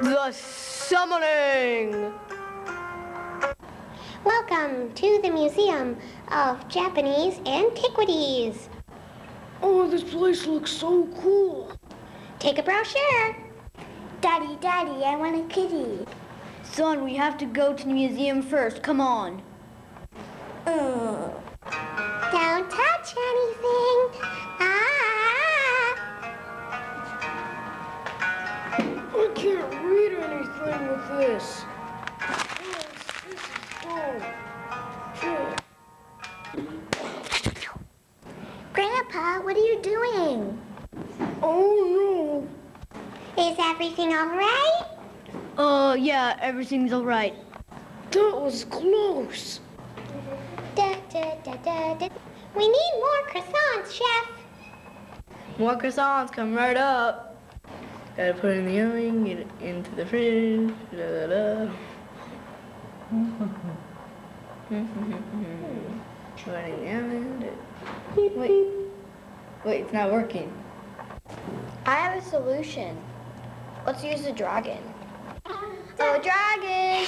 The summoning! Welcome to the Museum of Japanese Antiquities. Oh, this place looks so cool. Take a brochure. Daddy, Daddy, I want a kitty. Son, we have to go to the museum first. Come on. Mm. What are you doing? Oh no. Is everything all right? Uh, yeah, everything's all right. that was close. Da, da, da. We need more croissants, Chef. More croissants, come right up. Gotta put it in the oven, get it into the fridge. Da, da, da. Put it in the oven. Wait, wait, it's not working. I have a solution. Let's use the dragon. Oh, dragon!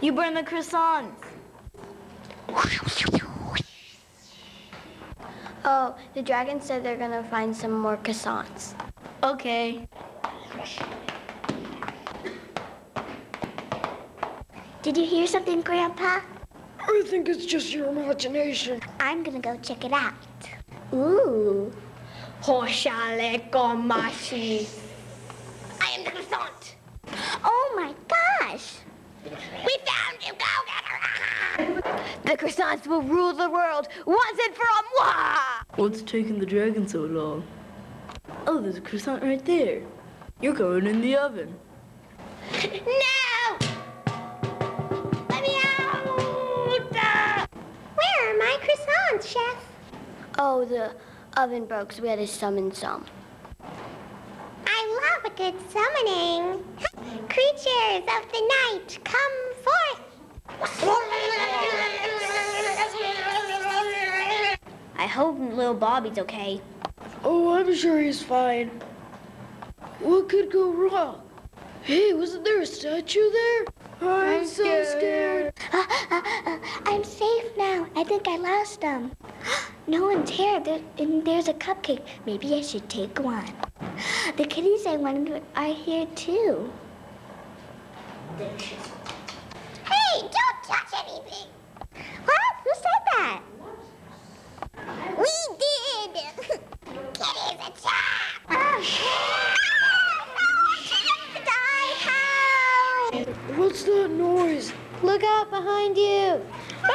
You burn the croissants. Oh, the dragon said they're gonna find some more croissants. Okay. Did you hear something, Grandpa? I think it's just your imagination. I'm gonna go check it out. Ooh. Hoshale komashi. I am the croissant. Oh my gosh. We found you. Go get her. The croissants will rule the world once and for all. Mwah! What's taking the dragon so long? Oh, there's a croissant right there. You're going in the oven. No! Oh, the oven broke, so we had to summon some. I love a good summoning. Creatures of the night, come forth. I hope little Bobby's okay. Oh, I'm sure he's fine. What could go wrong? Hey, wasn't there a statue there? I'm, so scared. Uh, uh, uh, I'm safe now. I think I lost them. No one's here. There, and there's a cupcake. Maybe I should take one. The kitties I wanted are here too. Hey, don't touch anything. What? Who said that? What's that noise? Look out behind you.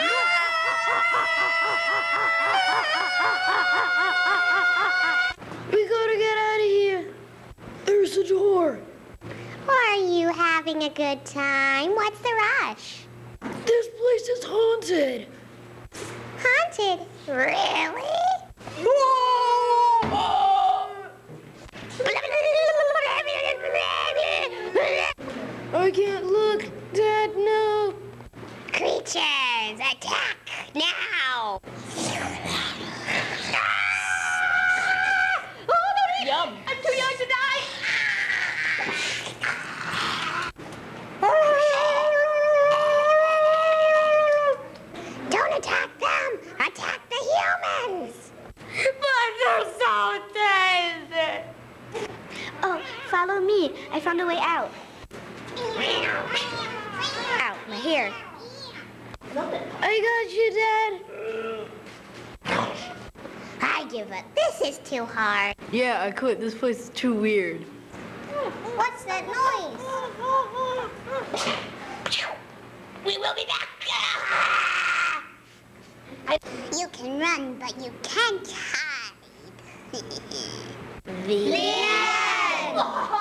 We gotta get out of here. There's a door. Are you having a good time? What's the rush? This place is haunted. Haunted? Really? I can't look. Dad, no. Creatures, attack now! Ah! Oh, Yum. I'm too young to die. Don't attack them! Attack the humans! But they're so tasty. Oh, follow me. I found a way out. Out, here. I got you, Dad. I give up. This is too hard. Yeah, I quit. This place is too weird. What's that noise? We will be back. Ah! You can run, but you can't hide. the end.